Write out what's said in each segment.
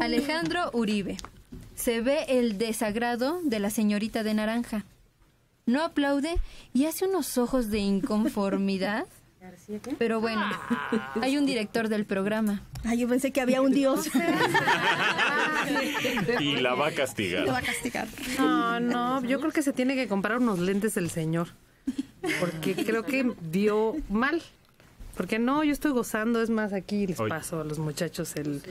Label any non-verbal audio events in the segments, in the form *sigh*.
Alejandro Uribe. Se ve el desagrado de la señorita de naranja. No aplaude y hace unos ojos de inconformidad. Pero bueno, hay un director del programa. Ay, yo pensé que había un dios. y la va a castigar. La va a castigar. No, no, yo creo que se tiene que comprar unos lentes del señor. Porque creo que vio mal. Porque no, yo estoy gozando, es más, aquí les paso a los muchachos el,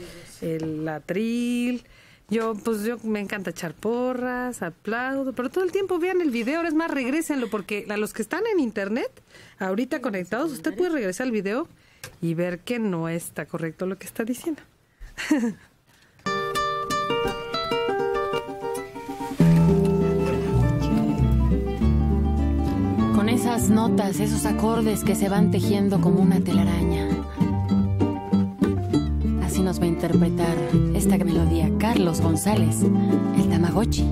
el atril. Yo, pues yo me encanta echar porras, aplaudo, pero todo el tiempo vean el video, es más, regrésenlo, porque a los que están en internet, ahorita conectados, usted puede regresar al video y ver que no está correcto lo que está diciendo. *laughs* notas, esos acordes que se van tejiendo como una telaraña. Así nos va a interpretar esta melodía Carlos González, el Tamagotchi.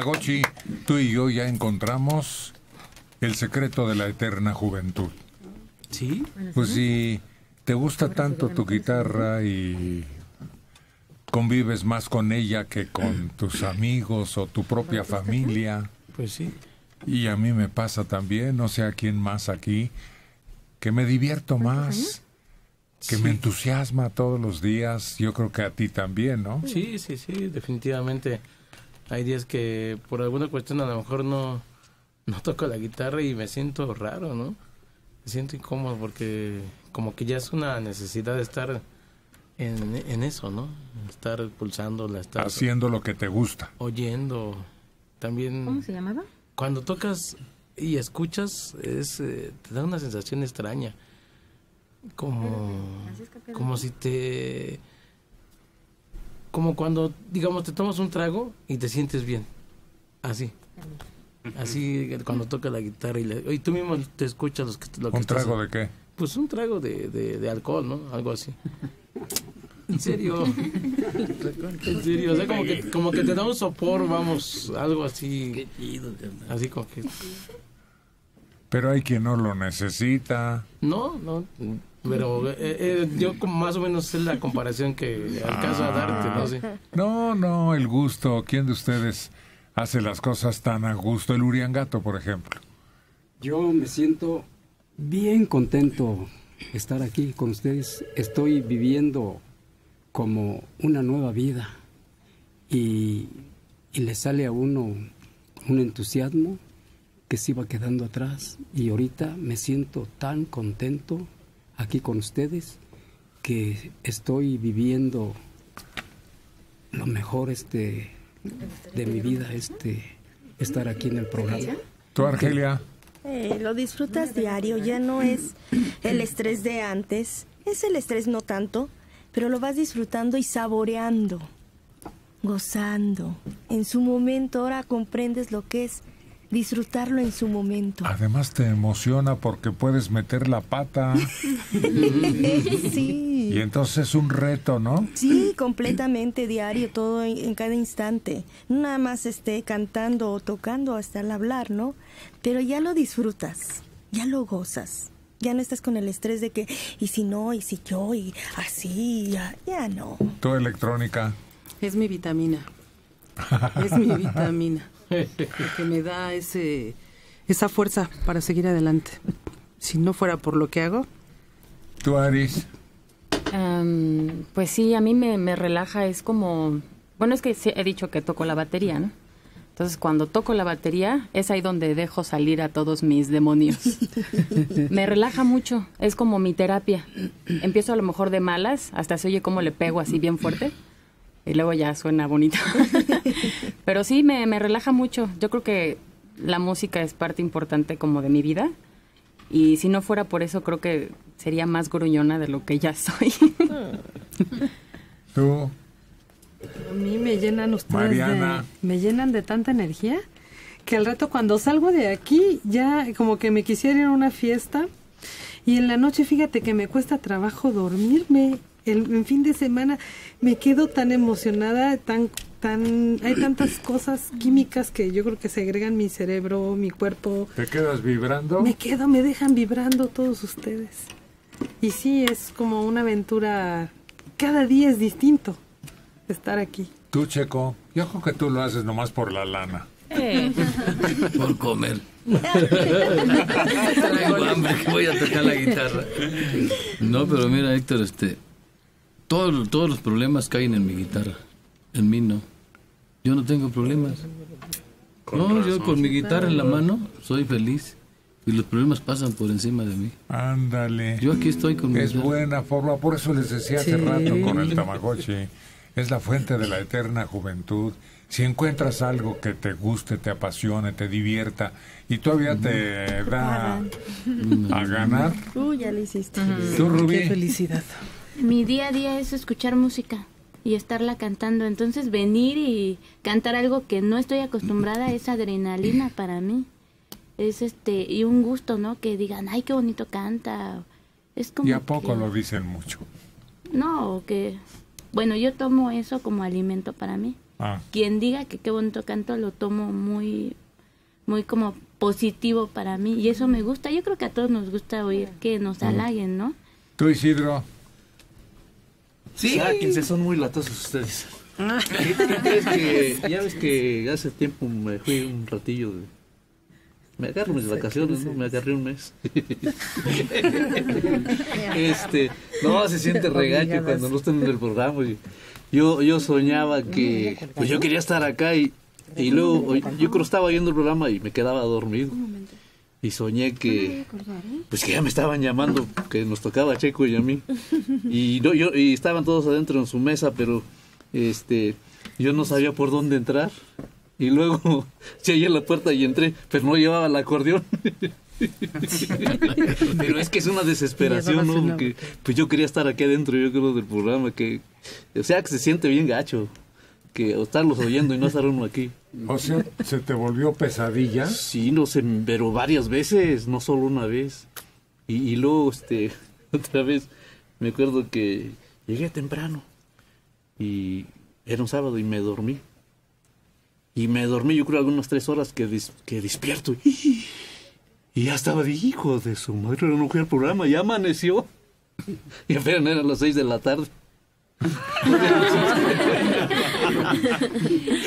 Tamagotchi, tú y yo ya encontramos el secreto de la eterna juventud. ¿Sí? Pues si te gusta tanto tu guitarra y convives más con ella que con tus amigos o tu propia familia. Pues sí. Y a mí me pasa también, no sé a quién más aquí, que me divierto más, que me entusiasma todos los días. Yo creo que a ti también, ¿no? Sí, sí, sí, definitivamente. Hay días que por alguna cuestión a lo mejor no, no toco la guitarra y me siento raro, ¿no? Me siento incómodo porque como que ya es una necesidad de estar en, en eso, ¿no? Estar pulsándola, estar Haciendo lo que te gusta. oyendo también... ¿Cómo se llamaba? Cuando tocas y escuchas, es, eh, te da una sensación extraña. Como, como si te... Como cuando, digamos, te tomas un trago y te sientes bien. Así. Así cuando toca la guitarra y, le- y tú mismo te escuchas los que, lo que ¿Un estás- trago de qué? Pues un trago de, de, de alcohol, ¿no? Algo así. En serio. En serio, o sea, como que, como que te da un sopor, vamos, algo así. Así como que... Pero hay quien no lo necesita. No, no, pero eh, eh, yo como más o menos es la comparación que alcanzo a darte, no. No, no, el gusto. ¿Quién de ustedes hace las cosas tan a gusto? El Uriangato, por ejemplo. Yo me siento bien contento de estar aquí con ustedes. Estoy viviendo como una nueva vida y, y le sale a uno un entusiasmo que se iba quedando atrás y ahorita me siento tan contento aquí con ustedes que estoy viviendo lo mejor este de mi vida este estar aquí en el programa. ¿Tú, Argelia? Eh, lo disfrutas diario, ya no es el estrés de antes, es el estrés no tanto, pero lo vas disfrutando y saboreando, gozando. En su momento, ahora comprendes lo que es disfrutarlo en su momento. Además te emociona porque puedes meter la pata *laughs* sí. y entonces es un reto, ¿no? Sí, completamente diario, todo en, en cada instante. No nada más esté cantando o tocando hasta el hablar, ¿no? Pero ya lo disfrutas, ya lo gozas. Ya no estás con el estrés de que, y si no, y si yo, y así, ya, ya no. Tu electrónica. Es mi vitamina. *laughs* Es mi vitamina. *laughs* Que me da ese esa fuerza para seguir adelante. Si no fuera por lo que hago, ¿Tú, Aris? Pues sí, a mí me, me relaja, es como... Bueno, es que he dicho que toco la batería, ¿no? Entonces, cuando toco la batería, es ahí donde dejo salir a todos mis demonios. *laughs* me relaja mucho, es como mi terapia. Empiezo a lo mejor de malas, hasta se oye como le pego así bien fuerte, y luego ya suena bonito. *laughs* Pero sí, me, me relaja mucho. Yo creo que la música es parte importante como de mi vida. Y si no fuera por eso, creo que sería más gruñona de lo que ya soy. ¿Tú? a mí me llenan ustedes Mariana. de me llenan de tanta energía que al rato cuando salgo de aquí ya como que me quisiera ir a una fiesta y en la noche fíjate que me cuesta trabajo dormirme. El, en fin de semana me quedo tan emocionada, tan tan hay tantas *clears throat* cosas químicas que yo creo que segregan mi cerebro, mi cuerpo. ¿Te quedas vibrando? Me quedo, me dejan vibrando todos ustedes. Y sí, es como una aventura, cada día es distinto estar aquí. Tú, Checo. Yo creo que tú lo haces nomás por la lana. *laughs* Por comer. *laughs* Traigo hambre que voy a tocar la guitarra. No, pero mira, Héctor, este, todos, todos los problemas caen en mi guitarra. En mí no. Yo no tengo problemas. No, yo con mi guitarra en la mano soy feliz. Y los problemas pasan por encima de mí. Ándale. Yo aquí estoy con mi Es guitarra. buena forma, por eso les decía hace Sí. rato con el Tamagotchi. Es la fuente de la eterna juventud. Si encuentras algo que te guste, te apasione, te divierta y todavía te da a ganar, Tú ya lo hiciste. tú, Qué Rubí, felicidad. Mi día a día es escuchar música y estarla cantando. Entonces venir y cantar algo que no estoy acostumbrada es adrenalina para mí. Es este y un gusto, ¿no? Que digan, ay, qué bonito canta. Es como y a poco que- lo dicen mucho. No, que bueno, yo tomo eso como alimento para mí. Ah, Quien diga que qué bonito canto lo tomo muy muy como positivo para mí y eso me gusta. Yo creo que a todos nos gusta oír que nos halaguen, ¿no? tú, Isidro, Sí. Sáquense, son muy latosos ustedes. ¿Qué, qué crees que ya ves que hace tiempo me fui un ratillo de... Me agarro mis vacaciones, ¿no? Me agarré un mes. *laughs* este, no, se siente regacho cuando no están en el programa. y yo, yo soñaba que, pues yo quería estar acá y, y luego yo creo estaba viendo el programa y me quedaba dormido. Y soñé que, pues que ya me estaban llamando, que nos tocaba a Checo y a mí. *laughs* Y, no, yo, y estaban todos adentro en su mesa, pero este, yo no sabía por dónde entrar. Y luego *laughs* se hallé la puerta y entré, pero no llevaba el acordeón. *laughs* pero es que es una desesperación, ¿no? Porque pues yo quería estar aquí adentro, yo creo, del programa, que, o sea, que se siente bien gacho, que estarlos oyendo y no estar uno aquí. O sea, ¿se te volvió pesadilla? Sí, no sé, pero varias veces, no solo una vez. Y, y luego, este, *laughs* otra vez, me acuerdo que llegué temprano y era un sábado y me dormí. Y me dormí, yo creo, algunas tres horas que, dis- que despierto. Y, *laughs* y ya estaba de hijo de su madre, no fui al programa, ya amaneció. *laughs* Y apenas eran las seis de la tarde. よ。*laughs*